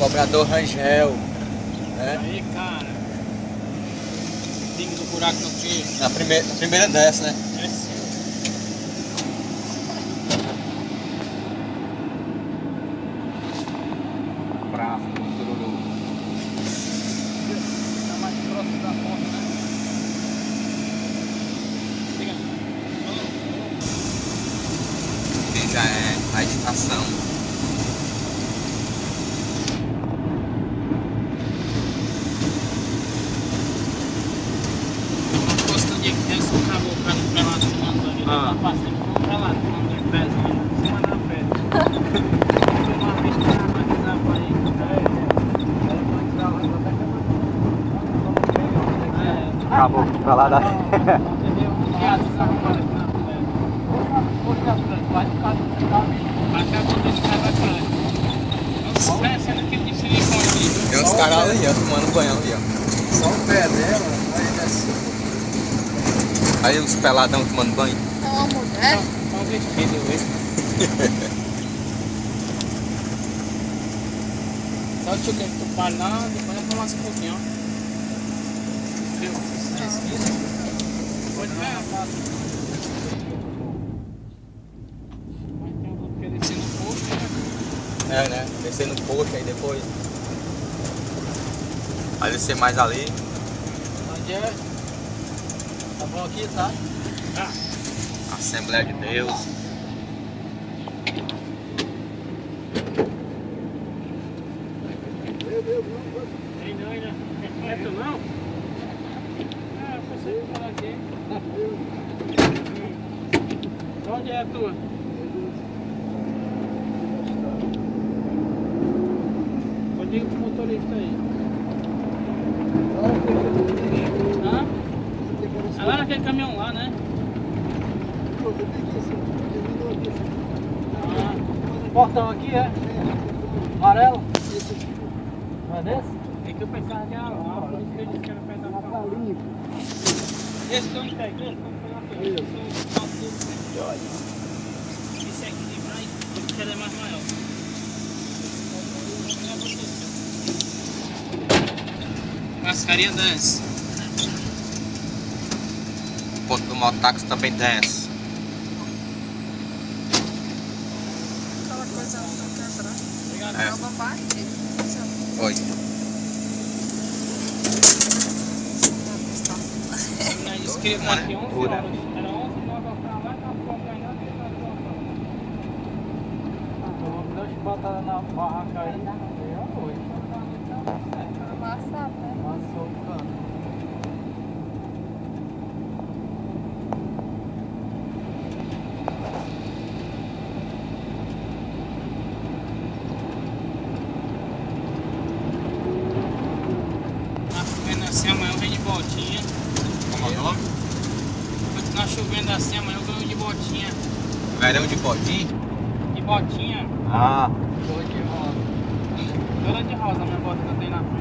Dobrador Rangel. Né? Aí, cara. Time do buraco no queixo. Na primeira, na primeira dessa, né? É sim. Bravo, tururu. Tá mais próximo da porta, né? Diga. Que já é a estação. Gosto do dia que tem um caboclo pra não pra lá tomando ali. Ah. Tá passando, vamos pra lá tomando cima da pedra. Uma vez que eu tava aqui na parede. Acabou pra lá. Entendeu? E as arrumadas pedra. Acabou. Não se de silicone ali. Tem uns caras ali, ó, tomando banho ali, ó. Só o pé dela, aí desce. Aí os peladão tomando banho. Uma mulher? Só um vestido, viu? Só o tio que tu para lá, depois nós vamos um pouquinho, ó. Viu? Pode um que é né? É, né? Descer no posto aí depois. Aí descer mais ali. Onde é? Tá bom aqui, tá? Ah, Assembleia de Deus. tem não. É tu não? Ah, eu pensei que era aqui. Hum. Onde é a tua? Eu digo pro motorista aí. Ah, lá naquele caminhão lá, né? Portão aqui, é? Amarelo? Não é desse? é que eu pensava que era lá, por isso que eu disse que era perto da limpo. Esse que eu esse que eu não peguei. Esse é? Esse aqui de praia, esse que é mais maior. Mascaria desce. O ponto do mototáxi também desce. Obrigado. É. É. Funciona. Oi. Ele aqui 11 Pura. horas. Era 11 nós voltamos lá, tava colocando lá, teve mais uma hora. Deixa eu botar na barraca aí. É a noite. Amassado, né? Passou o cano. Tá chovendo assim, botinha. Como é nome? Continuar chovendo assim, amanhã eu venho de botinha. Verão de Podim? De botinha. Ah. Cor de rosa. Toda de rosa, minha bota que eu tenho na frente